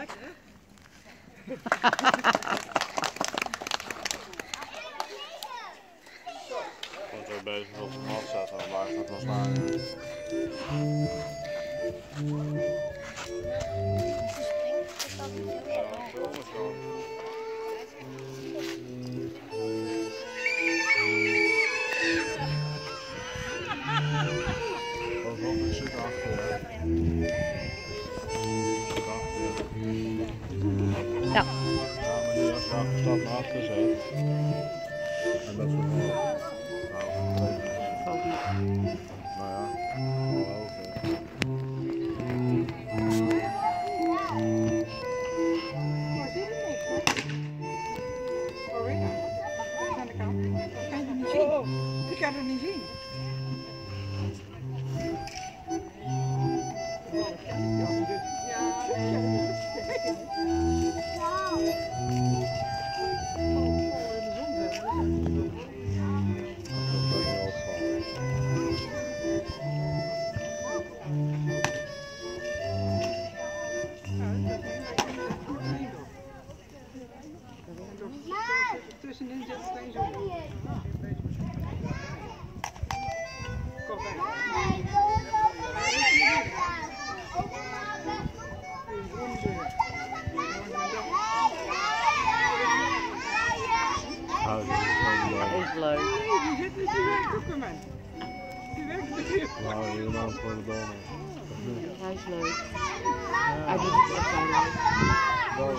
lekker hè? Ik ben zo bezig op de mat laat ik dat wel staan. Dat ja, ik kan het niet zien. Tussenin zit het geen zon. Kom is leuk. Is. Die zit. Die werkt met je. Nou, helemaal voor de domme. Hij is leuk. Hij doet het echt wel leuk.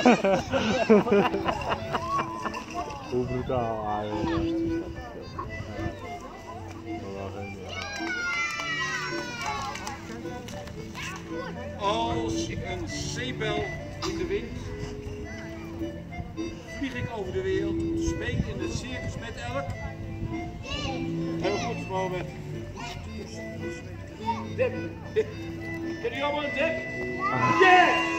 Hoe brutaal geniaal. Als een zeepbel in de wind vlieg ik over de wereld, spreek in het circus met elk. Heel goed, moment. Dip. Ken je allemaal een dip? Yes!